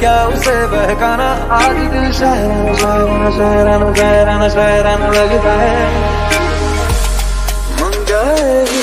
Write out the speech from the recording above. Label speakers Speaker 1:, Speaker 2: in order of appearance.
Speaker 1: क्या उसे बहकाना आज दिल शहर शहर शहरन गहरन शहरन लगता है हम गए